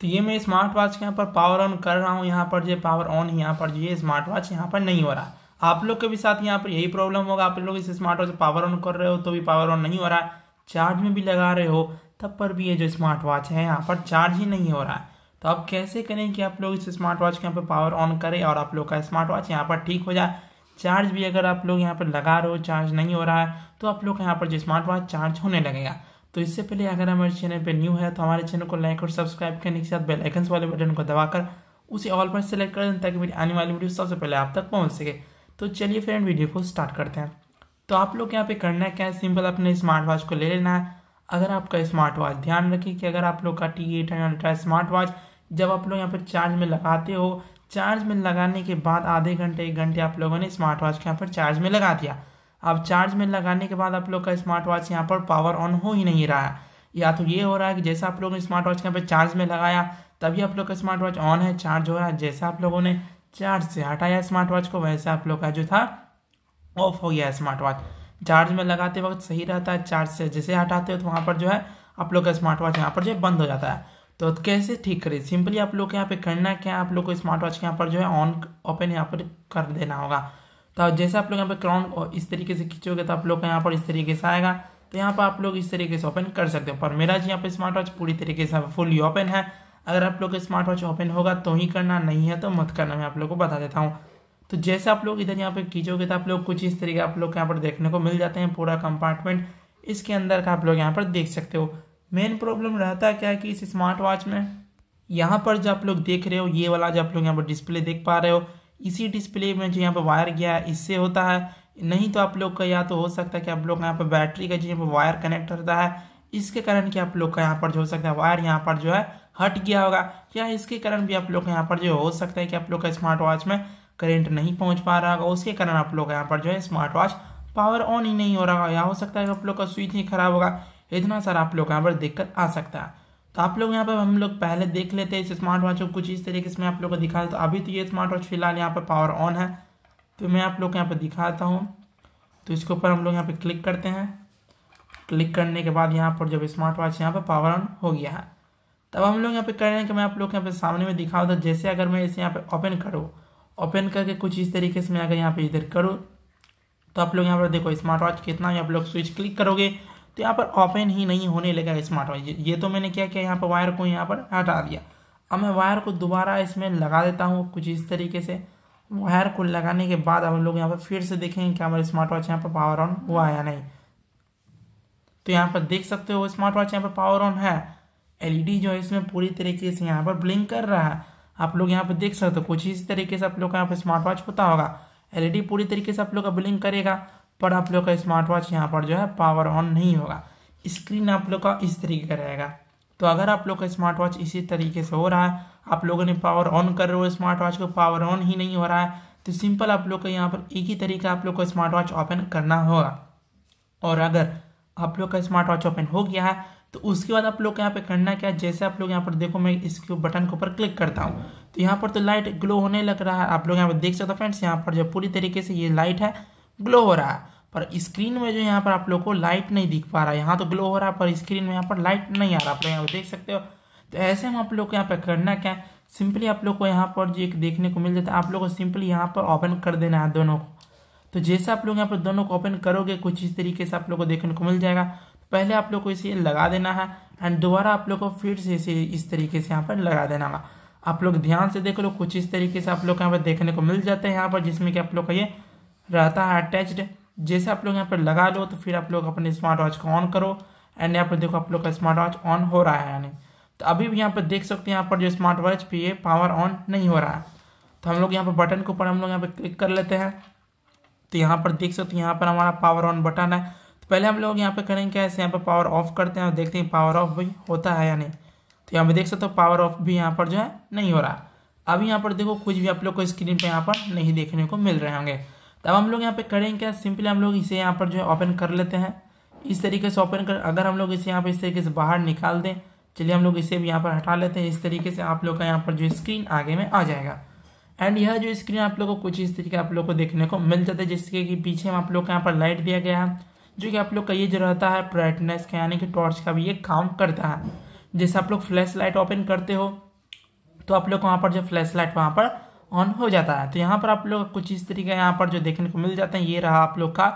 तो ये मैं स्मार्ट वॉच के यहाँ पर पावर ऑन कर रहा हूँ यहाँ पर जो पावर ऑन यहाँ पर ये स्मार्ट वॉच यहाँ पर नहीं हो रहा आप लोग के भी साथ यहाँ पर यही प्रॉब्लम होगा आप लोग इस स्मार्ट वॉच पावर ऑन कर रहे हो तो भी पावर ऑन नहीं हो रहा है चार्ज में भी लगा रहे हो तब पर भी ये जो स्मार्ट वॉच है यहाँ पर चार्ज ही नहीं हो रहा है तो आप कैसे करें कि आप लोग इस स्मार्ट वॉच के यहाँ पर पावर ऑन करें और आप लोग का स्मार्ट वॉच यहाँ पर ठीक हो जाए चार्ज भी अगर आप लोग यहाँ पर लगा रहे हो चार्ज नहीं हो रहा है तो आप लोग यहाँ पर जो स्मार्ट वॉच चार्ज होने लगेगा तो इससे पहले अगर हमारे चैनल पर न्यू है तो हमारे चैनल को लाइक और सब्सक्राइब करने के साथ बेल आइकन्स वाले बटन को दबाकर उसे ऑल पर सेलेक्ट कर दें ताकि मेरी आने वाली वीडियो सबसे पहले आप तक पहुँच सके। तो चलिए फ्रेंड वीडियो को स्टार्ट करते हैं। तो आप लोग यहाँ पे करना है क्या है? सिंपल अपने स्मार्ट वॉच को ले लेना है। अगर आपका स्मार्ट वॉच ध्यान रखिए कि अगर आप लोग का T eight ultra smart watch जब आप लोग यहाँ पर चार्ज में लगाते हो चार्ज में लगाने के बाद आधे घंटे, एक घंटे आप लोगों ने स्मार्ट वॉच के यहाँ पर चार्ज में लगा दिया। अब चार्ज में लगाने के बाद आप लोग का स्मार्ट वॉच यहाँ पर पावर ऑन हो ही नहीं रहा है। या तो ये हो रहा है कि जैसा आप लोगों ने स्मार्ट वॉच के यहाँ पर चार्ज में लगाया, तभी आप लोग का स्मार्ट वॉच ऑन है चार्ज हो रहा है। जैसा आप लोगों ने चार्ज से हटाया स्मार्ट वॉच को, वैसे आप लोग का जो था ऑफ़ हो गया स्मार्ट वॉच चार्ज में लगाते वक्त सही रहता है चार्ज से जैसे हटाते हो तो वहाँ पर जो है, आप लोग का स्मार्ट वॉच यहाँ पर जो है बंद हो जाता है। तो कैसे ठीक करें? सिंपली आप लोग के यहाँ पे करना क्या? आप लोग को स्मार्ट वॉच के यहाँ पर जो है ऑन ओपन यहाँ पर कर देना होगा। तो जैसे आप लोग यहाँ पे क्राउन इस तरीके से खींचोगे तो आप लोग का यहाँ पर इस तरीके से आएगा तो यहाँ पर आप लोग इस तरीके से ओपन कर सकते हो पर मेरा जी यहाँ पे स्मार्ट वॉच पूरी तरीके से फुली ओपन है अगर आप लोग का स्मार्ट वॉच ओपन होगा तो ही करना नहीं है तो मत करना मैं आप लोग को बता देता हूँ तो जैसे आप लोग इधर यहाँ पे खींचोगे तो आप लोग कुछ इस तरीके आप लोग यहाँ पर देखने को मिल जाते हैं पूरा कंपार्टमेंट इसके अंदर का आप लोग यहाँ पर देख सकते हो मेन प्रॉब्लम रहता है क्या है कि इस स्मार्ट वॉच में यहाँ पर जो आप लोग देख रहे हो ये वाला जो आप लोग यहाँ पर डिस्प्ले देख पा रहे हो इसी डिस्प्ले में जो यहाँ पर वायर गया है, इससे होता है। नहीं तो आप लोग का या तो हो सकता है कि आप लोग यहाँ पर बैटरी का जो यहाँ पर वायर कनेक्ट होता है, इसके कारण कि आप लोग का यहाँ पर जो हो सकता है वायर यहाँ पर जो है हट गया होगा। या इसके कारण भी आप लोग का यहाँ पर जो हो सकता है कि आप लोग का स्मार्ट वॉच में करेंट नहीं पहुँच पा रहा होगा। उसके कारण आप लोग का यहाँ पर जो है स्मार्ट वॉच पावर ऑन ही नहीं हो रहा होगा। या हो सकता है कि आप लोग का स्विच ही खराब होगा। इतना सारा आप लोग यहाँ पर दिक्कत आ सकता है। तो आप लोग यहाँ पर हम लोग पहले देख लेते हैं इस स्मार्ट वॉच को कुछ इस तरीके से मैं आप लोग को दिखा तो अभी तो ये स्मार्ट वॉच फ़िलहाल यहाँ पर पावर ऑन है तो मैं आप लोग को यहाँ पर दिखाता हूँ तो इसके ऊपर हम लोग यहाँ पर क्लिक करते हैं क्लिक करने के बाद यहाँ पर जब स्मार्ट वॉच यहाँ पर पावर ऑन हो गया है तब हम लोग यहाँ पे कर रहे हैं कि मैं आप लोग यहाँ पे सामने में दिखाऊँ तो जैसे अगर मैं इसे यहाँ पे ओपन करूँ ओपन करके कुछ इस तरीके से मैं अगर यहाँ पे इधर करूँ तो आप लोग यहाँ पर देखो स्मार्ट वॉच कितना ही आप लोग स्विच क्लिक करोगे तो यहाँ पर ओपन ही नहीं होने लगा स्मार्ट वॉच ये तो मैंने क्या किया यहाँ पर वायर को यहाँ पर हटा दिया अब मैं वायर को दोबारा इसमें लगा देता हूँ कुछ इस तरीके से वायर को लगाने के बाद हम लोग यहाँ पर फिर से देखेंगे कि हमारे स्मार्ट वॉच यहाँ पर पावर ऑन हुआ या नहीं तो यहाँ पर देख सकते हो स्मार्ट वॉच यहाँ पर पावर ऑन है एलईडी जो है इसमें पूरी तरीके से यहाँ पर ब्लिंक कर रहा है आप लोग यहाँ पर देख सकते हो कुछ इस तरीके से आप लोग का यहाँ पर स्मार्ट वॉच होता होगा एलईडी पूरी तरीके से आप लोग का ब्लिंक करेगा पर आप लोग का स्मार्ट वॉच यहाँ पर जो है पावर ऑन नहीं होगा। स्क्रीन आप लोग का इस तरीके का रहेगा। तो अगर आप लोग का स्मार्ट वॉच इसी तरीके से हो रहा है, आप लोगों ने पावर ऑन कर रहे हो स्मार्ट वॉच को पावर ऑन ही नहीं हो रहा है तो सिंपल आप लोग का यहाँ पर एक ही तरीका आप लोग को स्मार्ट वॉच ओपन करना होगा। और अगर आप लोग का स्मार्ट वॉच ओपन हो गया है तो उसके बाद आप लोग यहाँ पे करना क्या है? जैसे आप लोग यहाँ पर देखो, मैं इसके बटन के ऊपर क्लिक करता हूँ। तो यहाँ पर तो लाइट ग्लो होने लग रहा है। आप लोग यहाँ पर देख सकते हो फ्रेंड्स यहाँ पर जो पूरी तरीके से ये लाइट है ग्लो हो रहा है। पर स्क्रीन में जो यहाँ पर आप लोग को लाइट नहीं दिख पा रहा है। यहाँ तो ग्लो हो रहा है, पर स्क्रीन में यहाँ पर लाइट नहीं आ रहा। आप लोग यहाँ पर देख सकते हो। तो ऐसे में आप लोग को यहाँ पर करना क्या है? सिंपली आप लोग को यहाँ पर जो एक देखने को मिल जाता है, आप लोग को सिंपली यहाँ पर ओपन कर देना है दोनों को। तो जैसे आप लोग यहाँ पर दोनों को ओपन करोगे, कुछ इस तरीके से आप लोग को देखने को मिल जाएगा। पहले आप लोग को इसे लगा देना है एंड दोबारा आप लोग को फिर से इसे इस तरीके से यहाँ पर लगा देना होगा। आप लोग ध्यान से देख लो, कुछ इस तरीके से आप लोग यहाँ पर देखने को मिल जाता है यहाँ पर, जिसमें कि आप लोग का ये रहता है अटैच्ड जैसे आप लोग यहाँ पर लगा लो तो फिर आप लोग अपने स्मार्ट वॉच को ऑन करो एंड यहाँ पर देखो आप लोग का स्मार्ट वॉच ऑन हो रहा है यानी तो अभी भी यहाँ पर देख सकते हैं यहाँ पर जो स्मार्ट वॉच पे ये पावर ऑन नहीं हो रहा है तो हम लोग यहाँ पर बटन के ऊपर हम लोग यहाँ पर क्लिक कर लेते हैं तो यहाँ पर देख सकते हैं यहाँ पर हमारा पावर ऑन बटन है तो पहले हम लोग यहाँ पर करेंगे क्या ऐसे यहाँ पर पावर ऑफ़ करते हैं और देखते हैं पावर ऑफ़ भी होता है या नहीं तो यहाँ पर देख सकते हो पावर ऑफ़ भी यहाँ पर जो है नहीं हो रहा अभी यहाँ पर देखो कुछ भी आप लोग को स्क्रीन पर यहाँ पर नहीं देखने को मिल रहे होंगे तो अब हम लोग यहाँ पे करेंगे क्या? सिंपली हम लोग इसे यहाँ पर जो है ओपन कर लेते हैं। इस तरीके से ओपन कर, अगर हम लोग इसे यहाँ पर इस तरीके से बाहर निकाल दें, चलिए हम लोग इसे भी यहाँ पर हटा लेते हैं। इस तरीके से आप लोग का यहाँ पर जो स्क्रीन आगे में आ जाएगा। एंड यह जो स्क्रीन आप लोग को कुछ इस तरीके आप लोग को देखने को मिल जाता है, जिसके कि पीछे हम आप लोग का यहाँ पर लाइट दिया गया है, जो कि आप लोग का ये जो रहता है ब्राइटनेस का यानी कि टॉर्च का भी ये काम करता है। जैसे आप लोग फ्लैश लाइट ओपन करते हो तो आप लोग वहाँ पर जो फ्लैश लाइट वहाँ पर ऑन हो जाता है तो यहाँ पर आप लोग कुछ इस तरीके यहाँ पर जो देखने को मिल जाता है ये रहा आप लोग का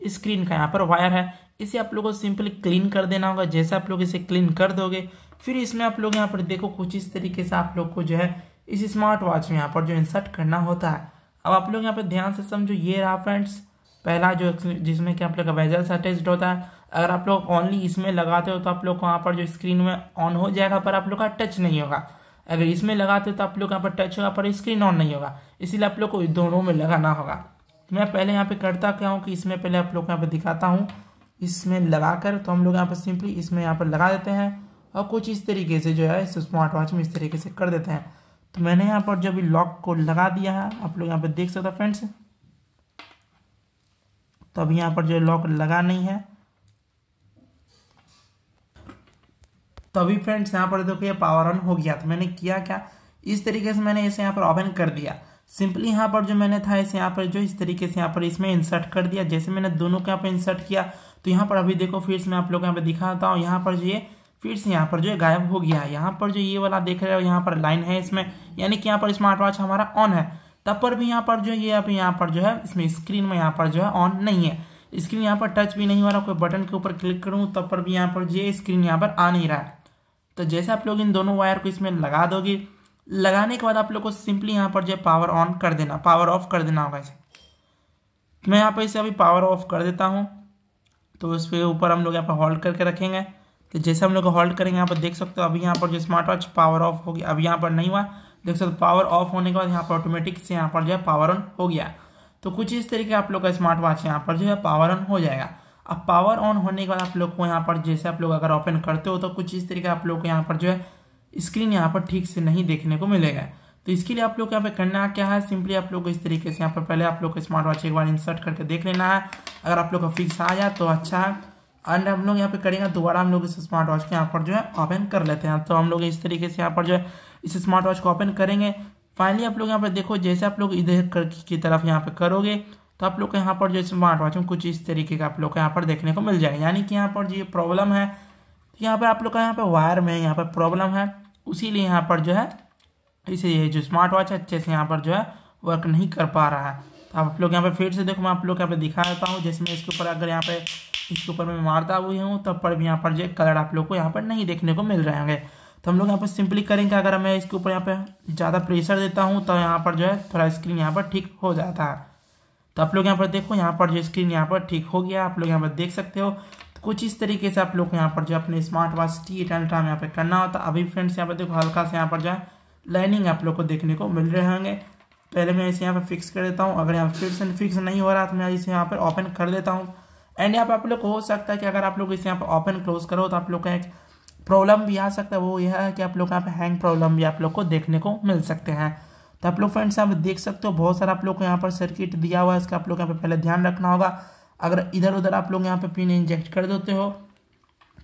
स्क्रीन का यहाँ पर वायर है इसे आप लोग को सिंपली क्लीन कर देना होगा जैसे आप लोग इसे क्लीन कर दोगे फिर इसमें आप लोग यहाँ पर देखो कुछ इस तरीके से आप लोग को जो है इस स्मार्ट वॉच में यहाँ पर जो इंसर्ट करना होता है अब आप लोग यहाँ पर ध्यान से समझो ये रहा फ्रेंड्स पहला जो जिसमें कि आप लोग का वेजल्स अटैच्ड होता है अगर आप लोग ओनली इसमें लगाते हो तो आप लोग को वहाँ पर जो स्क्रीन में ऑन हो जाएगा पर आप लोग का टच नहीं होगा अगर इसमें लगाते तो आप लोग यहाँ पर टच होगा, पर स्क्रीन ऑन नहीं होगा। इसीलिए आप लोग को दोनों में लगाना होगा। तो मैं पहले यहाँ पे करता क्या हूँ कि इसमें पहले आप लोग को यहाँ पर दिखाता हूँ। इसमें लगाकर तो हम लोग यहाँ पर सिंपली इसमें यहाँ पर लगा देते हैं और कुछ इस तरीके से जो है इस स्मार्ट वॉच में इस तरीके से कर देते हैं। तो मैंने यहाँ पर जो भी लॉक को लगा दिया है, आप लोग यहाँ पर देख सकते फ्रेंड्स तो अभी यहाँ पर जो लॉक लगा नहीं है तो अभी फ्रेंड्स यहाँ पर देखो ये पावर ऑन हो गया तो मैंने किया क्या इस तरीके से मैंने इसे यहाँ पर ओपन कर दिया सिंपली यहाँ पर जो मैंने था इसे यहाँ पर जो इस तरीके से यहाँ पर इसमें इंसर्ट कर दिया जैसे मैंने दोनों के यहाँ पर इंसर्ट किया तो यहाँ पर अभी देखो फिर से मैं आप लोग यहाँ पर दिखाता हूँ यहाँ पर जो ये फिर से यहाँ पर जो गायब हो गया है यहाँ पर जो ये वाला देख रहे हो यहाँ पर लाइन है इसमें यानी कि यहाँ पर स्मार्ट वॉच हमारा ऑन है तब पर भी यहाँ पर जो ये अभी यहाँ पर जो है इसमें स्क्रीन में यहाँ पर जो है ऑन नहीं है स्क्रीन यहाँ पर टच भी नहीं हो रहा कोई बटन के ऊपर क्लिक करूँ तब पर भी यहाँ पर जो स्क्रीन यहाँ पर आ नहीं रहा है तो जैसे आप लोग इन दोनों वायर को इसमें लगा दोगे, लगाने के बाद आप लोग को सिंपली यहाँ पर जो पावर ऑन कर देना पावर ऑफ़ कर देना होगा इसे। मैं यहाँ पर इसे अभी पावर ऑफ़ कर देता हूँ। तो उस पर ऊपर हम लोग यहाँ पर होल्ड करके रखेंगे। तो जैसे हम लोग होल्ड करेंगे, यहाँ पर देख सकते हो अभी यहाँ पर जो स्मार्ट वॉच पावर ऑफ़ हो गया, अभी यहाँ पर नहीं हुआ। देख सकते पावर ऑफ़ होने के बाद यहाँ पर ऑटोमेटिक से यहाँ पर जो है पावर ऑन हो गया। तो कुछ इस तरीके आप लोग का स्मार्ट वॉच यहाँ पर जो है पावर ऑन हो जाएगा। अब पावर ऑन होने के बाद आप लोग को यहाँ पर जैसे आप लोग अगर ओपन करते हो तो कुछ इस तरीके आप लोग को यहाँ पर जो है स्क्रीन यहाँ पर ठीक से नहीं देखने को मिलेगा। तो इसके लिए आप लोग यहाँ पे करना क्या है? सिंपली आप लोग को इस तरीके से यहाँ पर पहले आप लोग को स्मार्ट वॉच एक बार इंसर्ट करके देख लेना है। अगर आप लोग का फिक्स आ जाए तो अच्छा है। एंड हम लोग यहाँ पे करेंगे, दोबारा हम लोग इस स्मार्ट वॉच को यहाँ पर जो है ओपन कर लेते हैं। तो हम लोग इस तरीके से यहाँ पर जो है इस स्मार्ट वॉच को ओपन करेंगे। फाइनली आप लोग यहाँ पर देखो, जैसे आप लोग इधर की तरफ़ यहाँ पे करोगे तो आप लोग को यहाँ पर जो स्मार्ट वॉच में कुछ इस तरीके का आप लोग को यहाँ पर देखने को मिल जाएगा यानी कि यहाँ पर जो प्रॉब्लम है यहाँ पर आप लोग का यहाँ पर वायर में यहाँ पर प्रॉब्लम है उसी लिए यहाँ पर जो है इसे ये जो स्मार्ट वॉच है अच्छे से यहाँ पर जो है वर्क नहीं कर पा रहा है तो आप लोग यहाँ पर फिर से देखो मैं आप लोग यहाँ पर दिखा देता हूँ जैसे मैं इसके ऊपर अगर यहाँ पे इसके ऊपर मैं मारता हुई हूँ तब पर भी यहाँ पर जो कलर आप लोग को यहाँ पर नहीं देखने को मिल रहे होंगे तो हम लोग यहाँ पर सिंपली करेंगे अगर मैं इसके ऊपर यहाँ पर ज़्यादा प्रेशर देता हूँ तो यहाँ पर जो है थोड़ा स्क्रीन यहाँ पर ठीक हो जाता है तो आप लोग यहाँ पर देखो यहाँ पर जो स्क्रीन यहाँ पर ठीक हो गया आप लोग यहाँ पर देख सकते हो तो कुछ इस तरीके से आप लोग को यहाँ पर जो अपने smart watch T eight ultra में यहाँ पर करना होता अभी फ्रेंड्स यहाँ पर देखो हल्का से यहाँ पर जो है लाइनिंग आप लोग को देखने को मिल रहे होंगे पहले मैं इसे यहाँ पर फिक्स कर देता हूँ अगर यहाँ फिर से फिक्स नहीं हो रहा तो मैं इसे यहाँ पर ओपन कर देता हूँ एंड यहाँ पर आप लोग को हो सकता है कि अगर आप लोग इसे यहाँ पर ओपन क्लोज करो तो आप लोग का एक प्रॉब्लम भी आ सकता है वो यह है कि आप लोग यहाँ पर हैंग प्रॉब्लम भी आप लोग को देखने को मिल सकते हैं तो आप लोग फ्रेंड्स यहाँ पे देख सकते हो, बहुत सारा आप लोग को यहाँ पर सर्किट दिया हुआ है, इसका आप लोग यहाँ पे पहले ध्यान रखना होगा। अगर इधर उधर आप लोग यहाँ पे पिन इंजेक्ट कर देते हो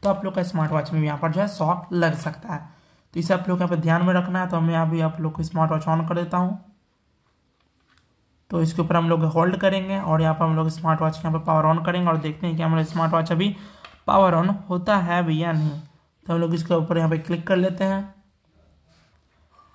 तो आप लोग का स्मार्ट वॉच में भी यहाँ पर जो है शॉक लग सकता है। तो इसे आप लोग यहाँ पे ध्यान में रखना है तो मैं अभी आप लोग को स्मार्ट वॉच ऑन कर देता हूँ। तो इसके ऊपर हम लोग होल्ड करेंगे और यहाँ पर हम लोग स्मार्ट वॉच यहाँ पर पावर ऑन करेंगे और देखते हैं कि हमारा स्मार्ट वॉच अभी पावर ऑन होता है भी या नहीं। तो हम लोग इसके ऊपर यहाँ पे क्लिक कर लेते हैं।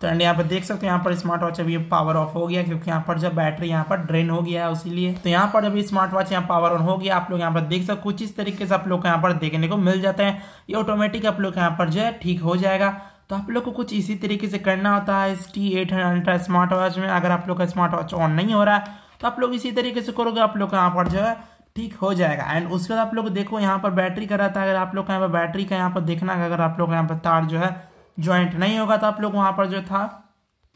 तो एंड यहाँ पर देख सकते हैं यहाँ पर स्मार्ट वॉच अभी पावर ऑफ़ हो गया क्योंकि यहाँ पर जब बैटरी यहाँ पर ड्रेन हो गया है उसीलिए तो यहाँ पर अभी स्मार्ट वॉच यहाँ पावर ऑन हो गया आप लोग यहाँ पर देख सकते कुछ इस तरीके से आप लोग को यहाँ पर देखने को मिल जाता है ये ऑटोमेटिक आप लोग यहाँ पर जो है ठीक हो जाएगा तो आप लोग को कुछ इसी तरीके से करना होता है इस T eight ultra smart watch में अगर आप लोग का स्मार्ट वॉच ऑन नहीं हो रहा है तो आप लोग इसी तरीके से करोगे आप लोग का यहाँ पर जो है ठीक हो जाएगा एंड उसके बाद आप लोग देखो यहाँ पर बैटरी का रहता है अगर आप लोग का यहाँ पर बैटरी का यहाँ पर देखना है अगर आप लोग का यहाँ पर तार जो है ज्वाइंट नहीं होगा तो आप लोग वहाँ पर जो था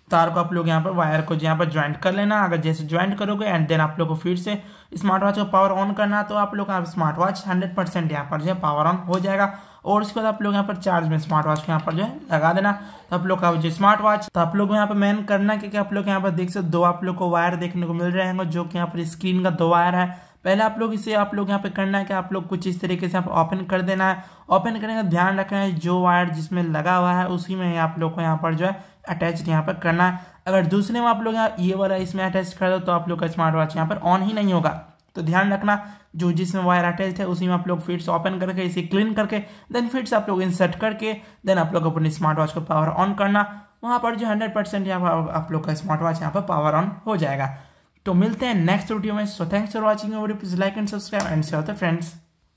तार को आप लोग यहाँ पर वायर को यहाँ पर ज्वाइंट कर लेना। अगर जैसे ज्वाइंट करोगे एंड देन आप लोग को फिर से स्मार्ट वॉच को पावर ऑन करना तो आप लोग का स्मार्ट वॉच हंड्रेड परसेंट यहाँ पर जो है पावर ऑन हो जाएगा। और उसके बाद आप लोग यहाँ पर चार्ज में स्मार्ट वॉच को यहाँ पर जो है लगा देना। तो आप लोग का जो स्मार्ट वॉच तो आप लोग यहाँ पर मेन करना क्योंकि आप लोग यहाँ पर देख सकते दो आप लोग को वायर देखने को मिल रहे हैं जो कि यहाँ पर स्क्रीन का दो वायर है। पहले आप लोग इसे आप लोग यहाँ पे करना है कि आप लोग कुछ इस तरीके से आप ओपन कर देना है ओपन करने का ध्यान रखना है जो वायर जिसमें लगा हुआ है उसी में आप लोग को यहाँ पर जो है अटैच यहाँ पर करना है अगर दूसरे में आप लोग यहाँ ये वाला इसमें अटैच कर दो तो आप लोग का स्मार्ट वॉच यहाँ पर ऑन ही नहीं होगा तो ध्यान रखना जो जिसमें वायर अटैच है उसी में आप लोग फिर ओपन करके इसे क्लीन करके देन फिट्स आप लोग इंसर्ट करके देन आप लोग अपने स्मार्ट वॉच को पावर ऑन करना वहाँ पर जो हंड्रेड परसेंट यहाँ पर आप लोग का स्मार्ट वॉच यहाँ पर पावर ऑन हो जाएगा तो मिलते हैं नेक्स्ट वीडियो में। So thanks for watching please like and subscribe and share friends